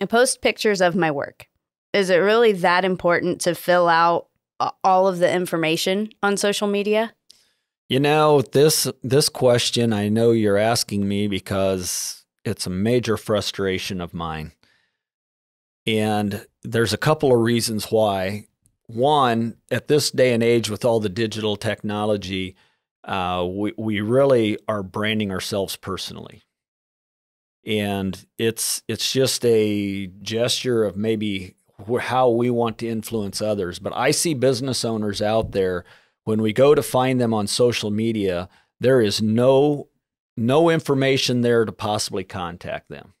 I post pictures of my work. Is it really that important to fill out all of the information on social media? You know, this this question I know you're asking me because it's a major frustration of mine. And there's a couple of reasons why. One, at this day and age with all the digital technology, uh, we, we really are branding ourselves personally. And it's it's just a gesture of maybe how we want to influence others. But I see business owners out there when we go to find them on social media, there is no no information there to possibly contact them.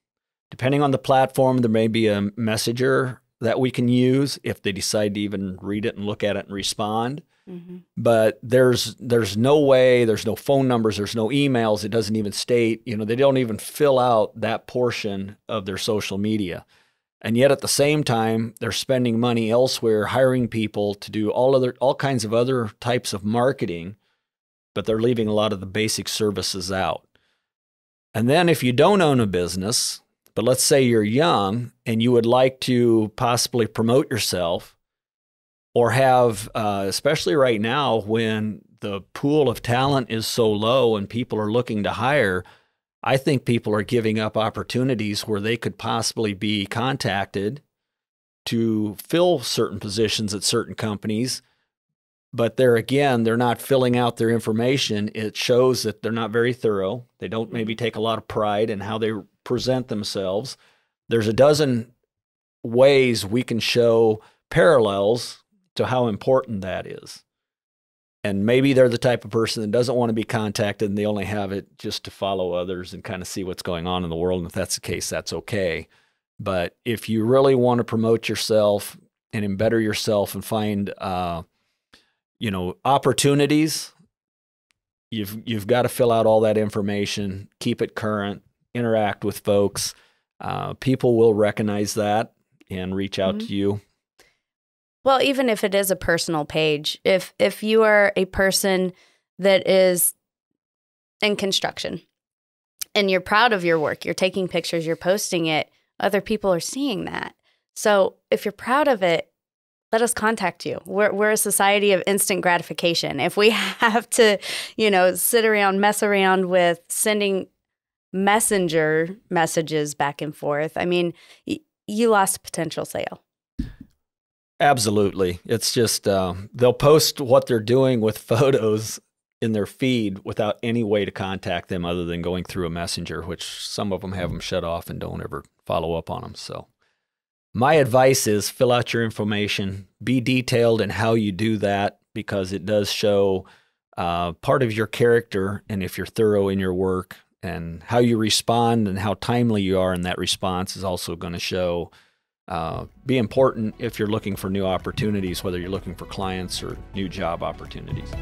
Depending on the platform, there may be a messenger that we can use if they decide to even read it and look at it and respond. Mm-hmm. But there's there's no way, there's no phone numbers, there's no emails. It doesn't even state, you know, they don't even fill out that portion of their social media. And yet at the same time, they're spending money elsewhere, hiring people to do all other all kinds of other types of marketing, but they're leaving a lot of the basic services out. And then if you don't own a business, but let's say you're young and you would like to possibly promote yourself or have, uh, especially right now when the pool of talent is so low and people are looking to hire, I think people are giving up opportunities where they could possibly be contacted to fill certain positions at certain companies. But there again, they're not filling out their information. It shows that they're not very thorough. They don't maybe mm-hmm. take a lot of pride in how they present themselves. There's a dozen ways we can show parallels to how important that is. And maybe they're the type of person that doesn't want to be contacted and they only have it just to follow others and kind of see what's going on in the world. And if that's the case that's okay. But if you really want to promote yourself and embetter yourself and find uh, you know opportunities you've you've got to fill out all that information keep it current interact with folks uh, people will recognize that and reach out mm-hmm. to you well, even if it is a personal page, if if you are a person that is in construction and you're proud of your work, you're taking pictures, you're posting it, other people are seeing that. So, if you're proud of it, let us contact you. We're, we're a society of instant gratification. If we have to, you know, sit around, mess around with sending messenger messages back and forth, I mean, y- you lost a potential sale. Absolutely. It's just uh, they'll post what they're doing with photos in their feed without any way to contact them other than going through a messenger, which some of them have them shut off and don't ever follow up on them. So, my advice is fill out your information, be detailed in how you do that because it does show uh, part of your character and if you're thorough in your work and how you respond and how timely you are in that response is also going to show uh, be important if you're looking for new opportunities, whether you're looking for clients or new job opportunities.